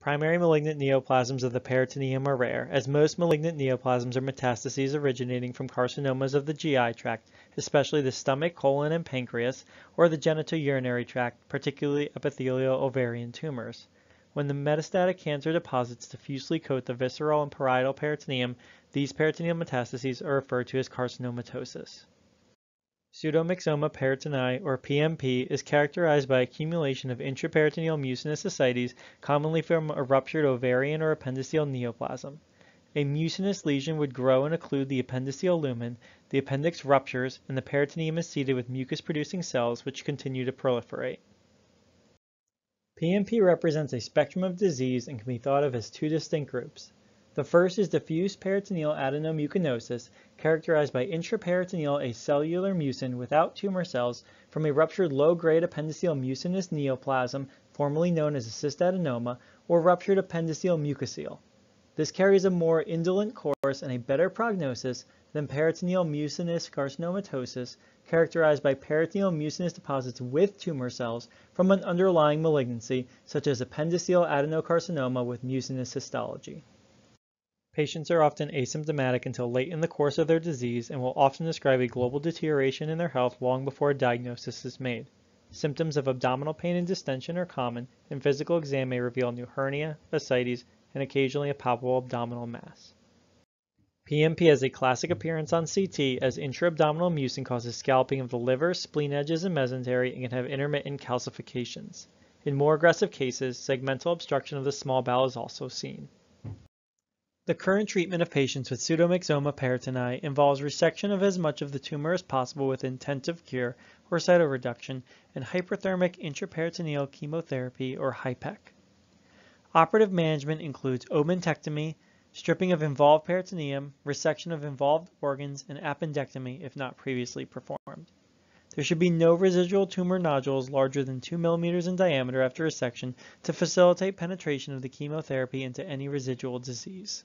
Primary malignant neoplasms of the peritoneum are rare, as most malignant neoplasms are metastases originating from carcinomas of the GI tract, especially the stomach, colon, and pancreas, or the genitourinary tract, particularly epithelial ovarian tumors. When the metastatic cancer deposits diffusely coat the visceral and parietal peritoneum, these peritoneal metastases are referred to as carcinomatosis. Pseudomyxoma peritonei, or PMP, is characterized by accumulation of intraperitoneal mucinous ascites, commonly from a ruptured ovarian or appendiceal neoplasm. A mucinous lesion would grow and occlude the appendiceal lumen, the appendix ruptures, and the peritoneum is seeded with mucus-producing cells which continue to proliferate. PMP represents a spectrum of disease and can be thought of as two distinct groups. The first is diffuse peritoneal adenomucinosis, characterized by intraperitoneal acellular mucin without tumor cells from a ruptured low-grade appendiceal mucinous neoplasm, formerly known as a cystadenoma, or ruptured appendiceal mucocele. This carries a more indolent course and a better prognosis than peritoneal mucinous carcinomatosis, characterized by peritoneal mucinous deposits with tumor cells from an underlying malignancy, such as appendiceal adenocarcinoma with mucinous histology. Patients are often asymptomatic until late in the course of their disease and will often describe a global deterioration in their health long before a diagnosis is made. Symptoms of abdominal pain and distension are common, and physical exam may reveal new hernia, ascites, and occasionally a palpable abdominal mass. PMP has a classic appearance on CT as intra-abdominal mucin causes scalloping of the liver, spleen edges, and mesentery and can have intermittent calcifications. In more aggressive cases, segmental obstruction of the small bowel is also seen. The current treatment of patients with pseudomyxoma peritonei involves resection of as much of the tumor as possible with intensive cure or cytoreduction and hyperthermic intraperitoneal chemotherapy or HIPEC. Operative management includes omentectomy, stripping of involved peritoneum, resection of involved organs, and appendectomy if not previously performed. There should be no residual tumor nodules larger than 2 millimeters in diameter after resection to facilitate penetration of the chemotherapy into any residual disease.